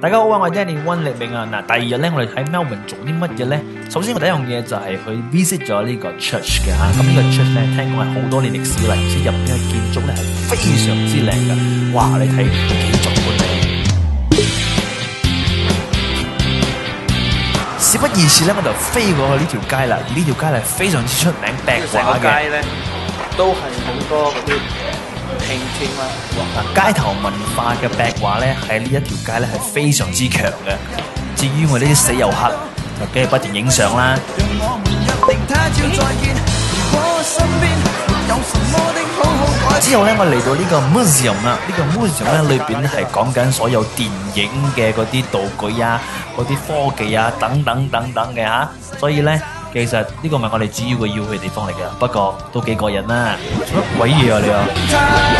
大家好啊，我係 Danny 温力明啊。嗱，第二日咧，我哋喺 Melbourne 做啲乜嘢咧？首先，我第一樣嘢就係去 visit 咗呢個 church 嘅吓。咁呢個 church 咧，聽講係好多年歷史啦，而且入边嘅建築咧係非常之靚嘅。哇，你睇幾壯觀啊！事不宜遲咧，我就飛過去呢條街啦。而呢條街係非常之出名壁成個畫嘅。街咧都係好多嗰啲拼貼啦。嗱，街頭文化嘅壁画咧，喺呢一條街咧係非常之強嘅。至於我呢啲死遊客，就梗係不斷影相啦。之後咧，我嚟到呢個 museum 啦，呢、個 museum 咧裏邊咧係講緊所有電影嘅嗰啲道具啊、嗰啲科技啊等等等等嘅吓，所以咧其實呢個唔係我哋主要嘅要去地方嚟嘅，不過都幾過癮啦！做乜鬼嘢啊你啊？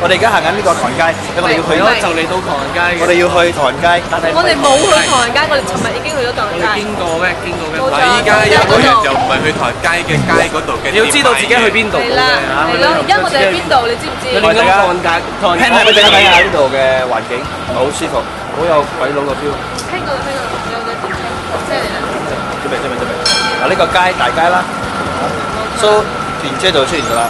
我哋而家行緊呢個唐人街，我哋要去係咯，就嚟到唐人街嘅。我哋要去唐人街，但係我哋冇去唐人街，我哋尋日已經去咗唐人街。我哋經過咩？經過嘅。冇錯嗱，依家有個人就唔係去台街嘅街嗰度嘅。你要知道自己去邊度係啦，係咯，而家我哋喺邊度？你知唔知？你亂咁唐人街，唐人聽下俾大家睇下呢度嘅環境，好舒服，好有鬼佬嘅 feel。聽過聽過，有個電車，車嚟啦。準備準備準備，嗱呢個街大街啦，so 電車就出現咗啦，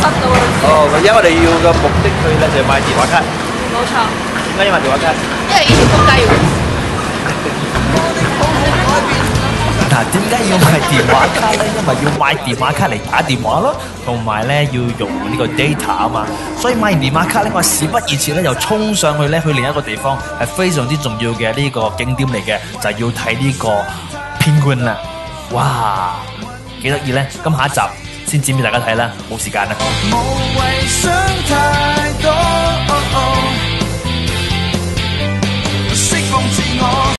塞到嘅。哦，因為我哋要嘅目的去咧就係買電話卡，冇錯，點解要買電話卡？因為以前仆街要。嗱，點解要買電話卡咧？因為要買電話卡嚟打電話咯，同埋咧要用呢個 data 啊嘛。所以買完電話卡咧，我事不宜遲咧，又衝上去咧去另一個地方，係非常之重要嘅呢個景點嚟嘅，就係要睇呢個 penguin 啦。哇，幾得意咧！咁下一集先剪俾大家睇啦，冇时间啦。无谓想太多，